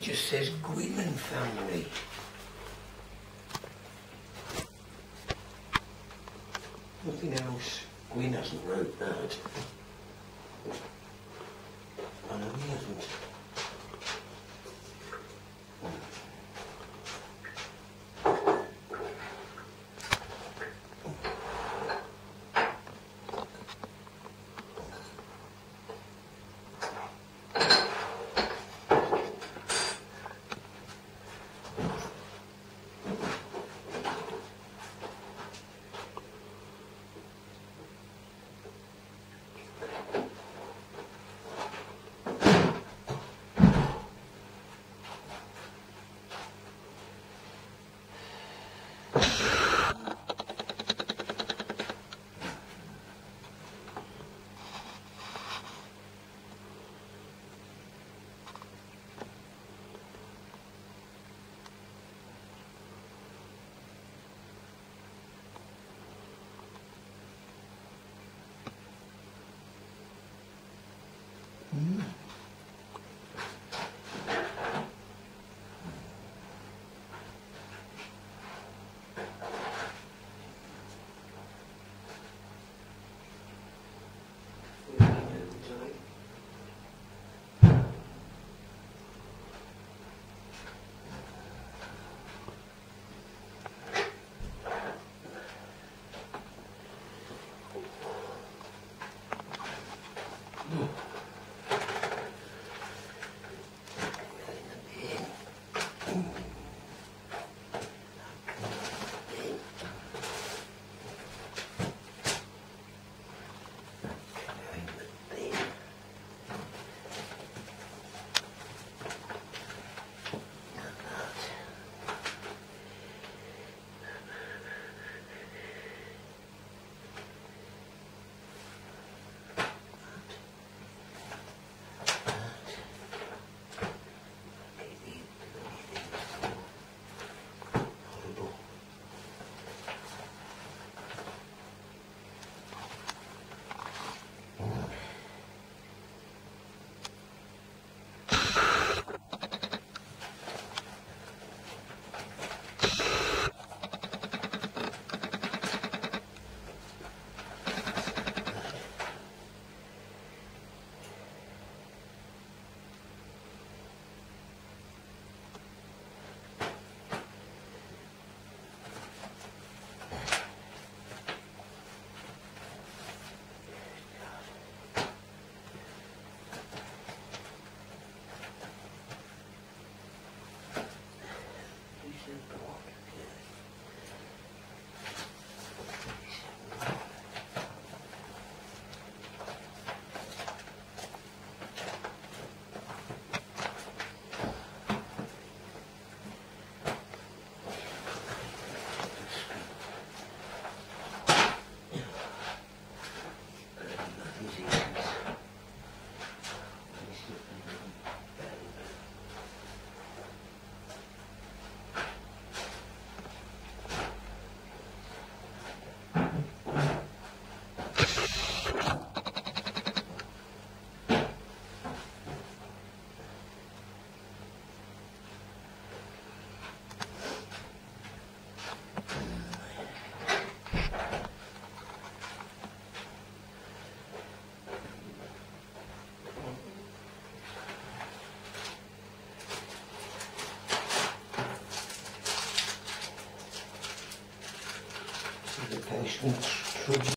just says Gwynn family. Nothing else. Gwyn hasn't wrote that. I know he hasn't. Patient's.